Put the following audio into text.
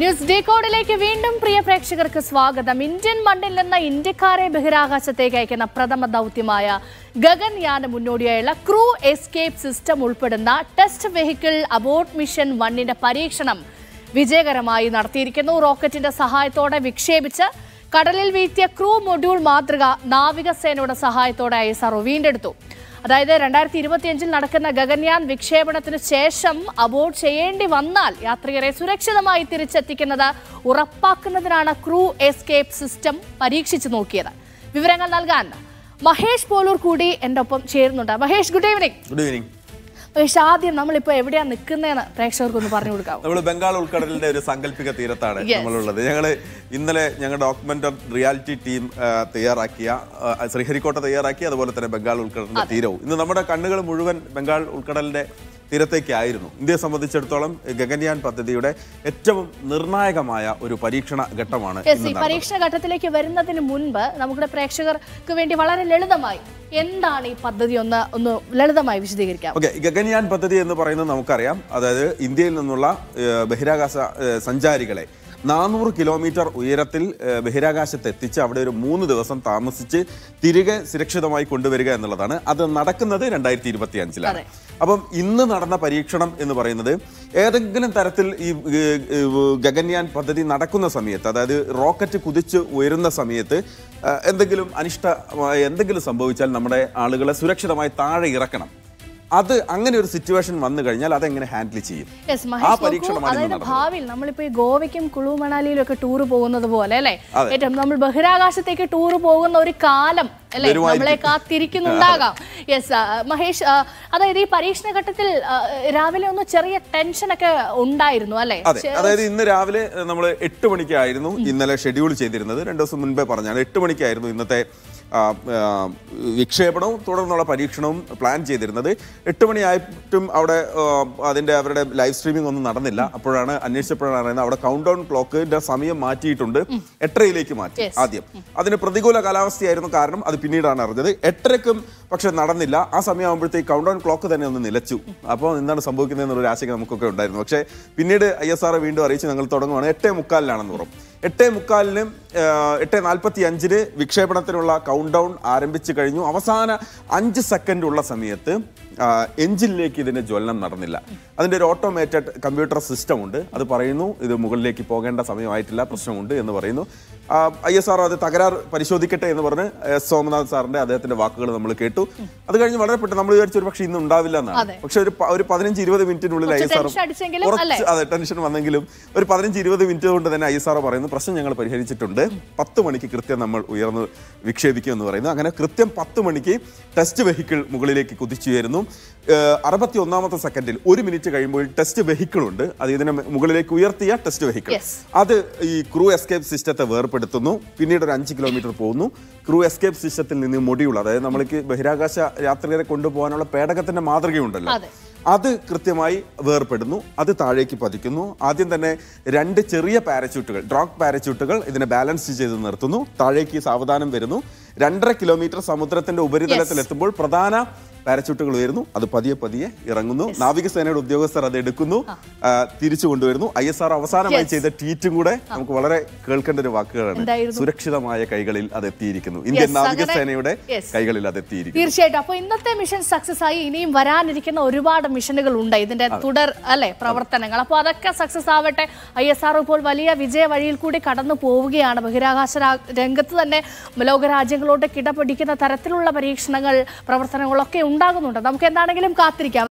News ഡീകോഡിലേക്ക് വീണ്ടും പ്രിയ പ്രേക്ഷകർക്ക് സ്വാഗതം. ഇന്ത്യൻ മണ്ണിൽ നിന്ന് ഇന്ത്യക്കാരെ ബഹിരാകാശത്തേക്ക് അയക്കുന്ന പ്രഥമ ദൗത്യമായ ഗഗൻയാന് മുന്നോടിയായുള്ള ക്രൂ എസ്കേപ്പ് സിസ്റ്റം ഉൾപ്പെടുന്ന ടെസ്റ്റ് വെഹിക്കിൾ അബോട്ട് മിഷൻ വണ്ണിന്റെ പരീക്ഷണം വിജയകരമായി നടത്തിയിരിക്കുന്നു. റോക്കറ്റിന്റെ സഹായത്തോടെ വിക്ഷേപിച്ച് കടലിൽ വീഴ്ത്തിയ ക്രൂ മൊഡ്യൂൾ മാതൃക നാവികസേനയുടെ സഹായത്തോടെ ഐ എസ് വീണ്ടെടുത്തു. അതായത് രണ്ടായിരത്തി ഇരുപത്തിയഞ്ചിൽ നടക്കുന്ന ഗഗൻയാൻ വിക്ഷേപണത്തിന് ശേഷം അബോർഡ് ചെയ്യേണ്ടി വന്നാൽ യാത്രികരെ സുരക്ഷിതമായി തിരിച്ചെത്തിക്കുന്നത് ഉറപ്പാക്കുന്നതിനാണ് ക്രൂ എസ്കേപ്പ് സിസ്റ്റം പരീക്ഷിച്ചു നോക്കിയത്. വിവരങ്ങൾ നൽകാൻ മഹേഷ് പോലൂർ കൂടി എന്റെ ഒപ്പം ചേരുന്നുണ്ട്. Mahesh good evening good evening Mahesh ആദ്യം നമ്മളിപ്പോൾ എവിടെയാണ് നിൽക്കുന്നതെന്ന് പ്രേക്ഷകർക്കൊന്ന് പറഞ്ഞു കൊടുക്കാം നമ്മൾ ബംഗാൾ ഉൾക്കടലിന്റെ ഒരു സാങ്കല്പിക തീരത്താണ്. നമ്മളുള്ളത്. ഞങ്ങൾ ഇന്നലെ ഞങ്ങളുടെ ഡോക്യുമെന്റർ റിയാലിറ്റി ടീം തയ്യാറാക്കിയ ശ്രീഹരിക്കോട്ട തയ്യാറാക്കി അതുപോലെ തന്നെ ബംഗാൾ ഉൾക്കടലിന്റെ തീരവും. ഇന്ന് നമ്മുടെ കണ്ണുകൾ മുഴുവൻ ബംഗാൾ ഉൾക്കടലിന്റെ തീരത്തേക്കായിരുന്നു. ഇന്ത്യയെ സംബന്ധിച്ചിടത്തോളം ഗഗൻയാൻ പദ്ധതിയുടെ ഏറ്റവും നിർണായകമായ ഒരു പരീക്ഷണ ഘട്ടമാണ് പരീക്ഷണ ഘട്ടത്തിലേക്ക് വരുന്നതിന് മുൻപ് നമ്മുടെ പ്രേക്ഷകർക്ക് വേണ്ടി വളരെ ലളിതമായി എന്താണ് ഈ പദ്ധതി ഒന്ന് ഒന്ന് ലളിതമായി വിശദീകരിക്കാം. ഓക്കെ ഗഗൻയാൻ പദ്ധതി എന്ന് പറയുന്നത് നമുക്കറിയാം. അതായത് ഇന്ത്യയിൽ നിന്നുള്ള ബഹിരാകാശ സഞ്ചാരികളെ നാനൂറ് കിലോമീറ്റർ ഉയരത്തിൽ ബഹിരാകാശത്ത് എത്തിച്ച് അവിടെ ഒരു മൂന്ന് ദിവസം താമസിച്ച് തിരികെ സുരക്ഷിതമായി കൊണ്ടുവരിക എന്നുള്ളതാണ്. അത് നടക്കുന്നത് രണ്ടായിരത്തി ഇരുപത്തി അഞ്ചിലാണ് അപ്പം ഇന്ന് നടന്ന പരീക്ഷണം എന്ന് പറയുന്നത് ഏതെങ്കിലും തരത്തിൽ ഈ ഗഗൻയാൻ പദ്ധതി നടക്കുന്ന സമയത്ത് അതായത് റോക്കറ്റ് കുതിച്ച് ഉയരുന്ന സമയത്ത് എന്തെങ്കിലും അനിഷ്ടമായ എന്തെങ്കിലും സംഭവിച്ചാൽ നമ്മുടെ ആളുകളെ സുരക്ഷിതമായി താഴെ ഇറക്കണം. അത് അങ്ങനെ ഒരു സിറ്റുവേഷൻ വന്നു കഴിഞ്ഞാൽ അതെങ്ങനെ ഹാൻഡിൽ ചെയ്യും? ആ പരീക്ഷണമാണ് ഭാവിയിൽ നമ്മളിപ്പോ ഈ ഗോവയ്ക്കും കുളു മണാലിയിലും ഒക്കെ ടൂർ പോകുന്നത് പോലെ അല്ലെ? ഏറ്റവും നമ്മൾ ബഹിരാകാശത്തേക്ക് ടൂർ പോകുന്ന ഒരു കാലം അല്ലെ? നമ്മളെ കാത്തിരിക്കുന്നുണ്ടാകാം. യെസ് മഹേഷ് അതായത് ഈ പരീക്ഷണ ഘട്ടത്തിൽ രാവിലെ ഒന്ന് ചെറിയ ടെൻഷൻ ഒക്കെ ഉണ്ടായിരുന്നു അല്ലെ? അതായത് ഇന്ന് രാവിലെ നമ്മൾ എട്ട് മണിക്കായിരുന്നു ഇന്നലെ ഷെഡ്യൂൾ ചെയ്തിരുന്നത്. രണ്ടു ദിവസം മുൻപേ പറഞ്ഞാണ്. എട്ട് മണിക്കായിരുന്നു ഇന്നത്തെ വിക്ഷേപണവും തുടർന്നുള്ള പരീക്ഷണവും പ്ലാൻ ചെയ്തിരുന്നത്. എട്ട് മണിയായിട്ടും അവിടെ അതിന്റെ അതിന്റെ അവരുടെ ലൈവ് സ്ട്രീമിംഗ് ഒന്നും നടന്നില്ല. അപ്പോഴാണ് അന്വേഷിച്ചപ്പോഴാണ് അറിയുന്നത്. അവിടെ കൗണ്ട് ഡൗൺ ക്ലോക്കിന്റെ സമയം മാറ്റിയിട്ടുണ്ട്. എട്ടരയിലേക്ക് മാറ്റി ആദ്യം. അതിന് പ്രതികൂല കാലാവസ്ഥയായിരുന്നു കാരണം അത് പിന്നീടാണ് അറിഞ്ഞത്. എട്ടരക്കും പക്ഷെ നടന്നില്ല. ആ സമയമാകുമ്പോഴത്തേക്ക് കൗണ്ട് ഡൗൺ ക്ലോക്ക് തന്നെ ഒന്ന് നിലച്ചു. അപ്പോൾ എന്താണ് സംഭവിക്കുന്നത് എന്നുള്ളൊരു ആശങ്ക നമുക്കൊക്കെ ഉണ്ടായിരുന്നു. പക്ഷേ പിന്നീട് ഐ എസ് ആർ വീണ്ടും അറിയിച്ച് ഞങ്ങൾ തുടങ്ങുവാണ്. എട്ടേ മുക്കാലിലാണെന്ന് ഉറപ്പ്. എട്ടേ മുക്കാലിന് എട്ട് നാൽപ്പത്തി അഞ്ചിന് വിക്ഷേപണത്തിനുള്ള കൗണ്ട് ഡൗൺ ആരംഭിച്ചു കഴിഞ്ഞു. അവസാന അഞ്ച് സെക്കൻഡുള്ള സമയത്ത് എഞ്ചിനിലേക്ക് ഇതിന്റെ ജ്വലനം നടന്നില്ല. അതിന്റെ ഒരു ഓട്ടോമേറ്റഡ് കമ്പ്യൂട്ടർ സിസ്റ്റം ഉണ്ട്. അത് പറയുന്നു ഇത് മുകളിലേക്ക് പോകേണ്ട സമയമായിട്ടില്ല പ്രശ്നമുണ്ട് എന്ന് പറയുന്നു. ഐ എസ് ആർ അത് തകരാർ പരിശോധിക്കട്ടെ എന്ന് പറഞ്ഞ് എസ് സോമനാഥ് സാറിന്റെ അദ്ദേഹത്തിന്റെ വാക്കുകൾ നമ്മൾ കേട്ടു. അത് കഴിഞ്ഞ് വളരെ പെട്ടെന്ന് നമ്മൾ വിചാരിച്ചു ഒരു പക്ഷേ ഇന്ന് ഉണ്ടാവില്ല എന്നാണ്. പക്ഷെ ഒരു ഒരു പതിനഞ്ച് ഇരുപത് മിനിറ്റിനുള്ളിൽ ഐ എസ് ആർ കുറച്ച് അതെ ടെൻഷൻ വന്നെങ്കിലും ഒരു പതിനഞ്ച് ഇരുപത് മിനിറ്റ് കൊണ്ട് തന്നെ ഐ എസ് ആർ പറയുന്നു പ്രശ്നം ഞങ്ങൾ പരിഹരിച്ചിട്ടുണ്ട്. പത്ത് മണിക്ക് കൃത്യം നമ്മൾ ഉയർന്ന് വിക്ഷേപിക്കുമെന്ന് പറയുന്നു. അങ്ങനെ കൃത്യം പത്ത് മണിക്ക് ടെസ്റ്റ് വെഹിക്കിൾ മുകളിലേക്ക് കുതിച്ചുയരുന്നു. അറുപത്തി ഒന്നാമത്തെ സെക്കൻഡിൽ ഒരു മിനിറ്റ് കഴിയുമ്പോൾ ടെസ്റ്റ് വെഹിക്കിൾ ഉണ്ട്. അത് ഇതിനെ മുകളിലേക്ക് ഉയർത്തിയ ടെസ്റ്റ് വെഹിക്കിൾ. അത് ഈ ക്രൂ എസ്കേപ്പ് സിസ്റ്റത്തെ വേർപെടുത്തുന്നു പിന്നീട് ഒരു അഞ്ച് കിലോമീറ്റർ പോകുന്നു. ക്രൂ എസ്കേപ്പ് സിസ്റ്റത്തിൽ നിന്ന് മൊഡ്യൂൾ അതായത് നമ്മൾക്ക് ബഹിരാകാശ യാത്രികരെ കൊണ്ടുപോകാനുള്ള പേടകത്തിന്റെ മാതൃകയുണ്ടല്ലോ. അതെ. കൃത്യമായി വേർപെടുന്നു അത് താഴേക്ക് പതിക്കുന്നു. ആദ്യം തന്നെ രണ്ട് ചെറിയ പാരച്യൂട്ടുകൾ ഡ്രോഗ് പാരച്യൂട്ടുകൾ ഇതിനെ ബാലൻസ് ചെയ്ത് നിർത്തുന്നു. താഴേക്ക് സാവധാനം വരുന്നു. രണ്ടര കിലോമീറ്റർ സമുദ്രത്തിന്റെ ഉപരിതലത്തിൽ എത്തുമ്പോൾ പ്രധാന പാരച്യൂട്ടുകൾ ഉയരുന്നു അത് പതിയെ പതിയെ ഇറങ്ങുന്നു. നാവികസേനയുടെ ഉദ്യോഗസ്ഥർ അത് എടുക്കുന്നു. തിരിച്ചു കൊണ്ടുവരുന്നു. ഐ എസ് ആർ അവസാനമായി ചെയ്ത ട്വീറ്റും കൂടെ നമുക്ക് വളരെ കേൾക്കേണ്ട ഒരു വാക്കുകളാണ്. സുരക്ഷിതമായ കൈകളിൽ അത് എത്തിയിരിക്കുന്നു. ഇന്ത്യൻ നാവികസേനയുടെ കൈകളിൽ അത് എത്തിയിരിക്കുന്നു. തീർച്ചയായിട്ടും. അപ്പൊ ഇന്നത്തെ മിഷൻ സക്സസ് ആയി. ഇനിയും വരാനിരിക്കുന്ന ഒരുപാട് മിഷനുകൾ ഉണ്ട്. ഇതിന്റെ തുടർ അല്ലെ പ്രവർത്തനങ്ങൾ. അപ്പോൾ അതൊക്കെ സക്സസ് ആവട്ടെ. ഐ എസ് ആർ ഇപ്പോൾ വലിയ വിജയ വഴിയിൽ കൂടി കടന്നു പോവുകയാണ്. ബഹിരാകാശ രംഗത്ത് തന്നെ ലോകരാജ്യങ്ങളോട് കിടപിടിക്കുന്ന തരത്തിലുള്ള പരീക്ഷണങ്ങൾ പ്രവർത്തനങ്ങളൊക്കെ ഉണ്ടാകുന്നുണ്ട്. നമുക്ക് എന്താണെങ്കിലും കാത്തിരിക്കാം.